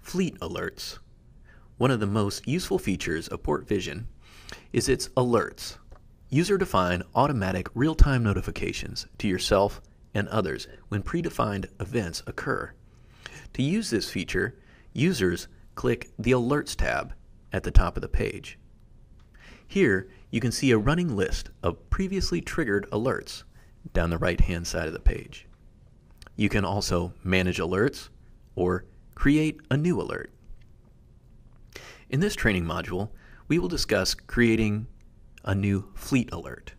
Fleet Alerts. One of the most useful features of PortVision is its alerts, user defined automatic real time notifications to yourself and others when predefined events occur. To use this feature, users click the Alerts tab at the top of the page. Here, you can see a running list of previously triggered alerts down the right hand side of the page. You can also manage alerts or create a new alert. In this training module, we will discuss creating a new fleet alert.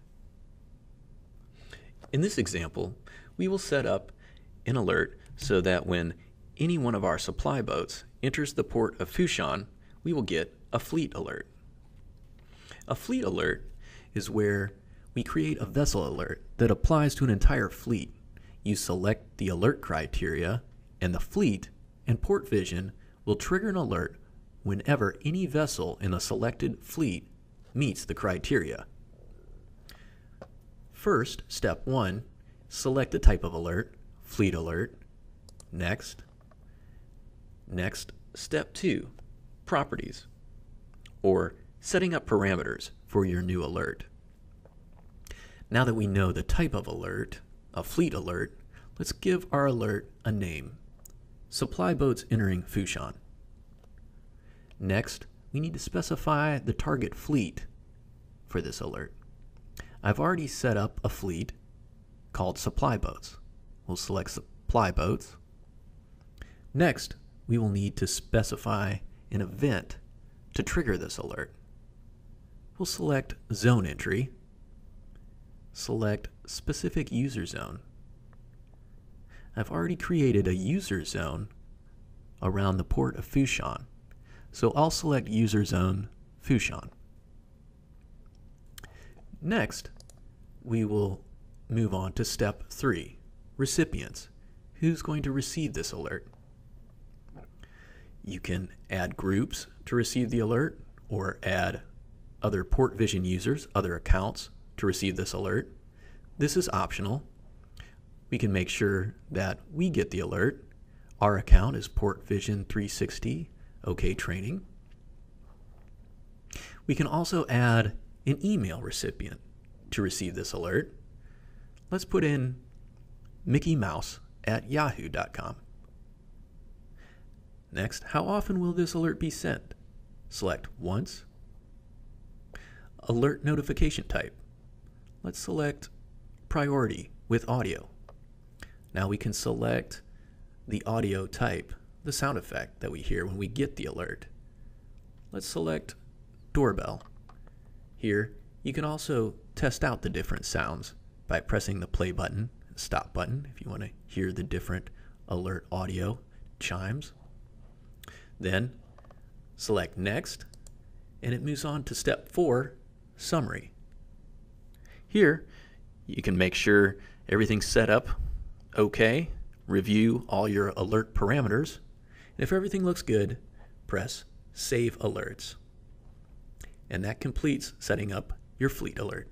In this example, we will set up an alert so that when any one of our supply boats enters the port of Fourchon, we will get a fleet alert. A fleet alert is where we create a vessel alert that applies to an entire fleet. You select the alert criteria, and the fleet and PortVision will trigger an alert whenever any vessel in a selected fleet meets the criteria. First, step one, select the type of alert, fleet alert. Next, next, step two, properties, or setting up parameters for your new alert. Now that we know the type of alert, a fleet alert, let's give our alert a name. Supply boats entering Fourchon. Next, we need to specify the target fleet for this alert. I've already set up a fleet called supply boats. We'll select supply boats. Next, we will need to specify an event to trigger this alert. We'll select zone entry, select specific user zone. I've already created a user zone around the port of Fourchon. So I'll select user zone Fourchon. Next, we will move on to step three, recipients. Who's going to receive this alert? You can add groups to receive the alert or add other PortVision users, other accounts to receive this alert. This is optional. We can make sure that we get the alert. Our account is PortVision 360 OK Training. We can also add an email recipient to receive this alert. Let's put in Mickey Mouse at yahoo.com. Next, how often will this alert be sent? Select once. Alert notification type. Let's select priority with audio. Now we can select the audio type the sound effect that we hear when we get the alert. Let's select doorbell. Here, you can also test out the different sounds by pressing the play button and stop button if you want to hear the different alert audio chimes. Then, select next, and it moves on to step four, summary. Here, you can make sure everything's set up okay, review all your alert parameters, and if everything looks good, press Save Alerts. And that completes setting up your fleet alert.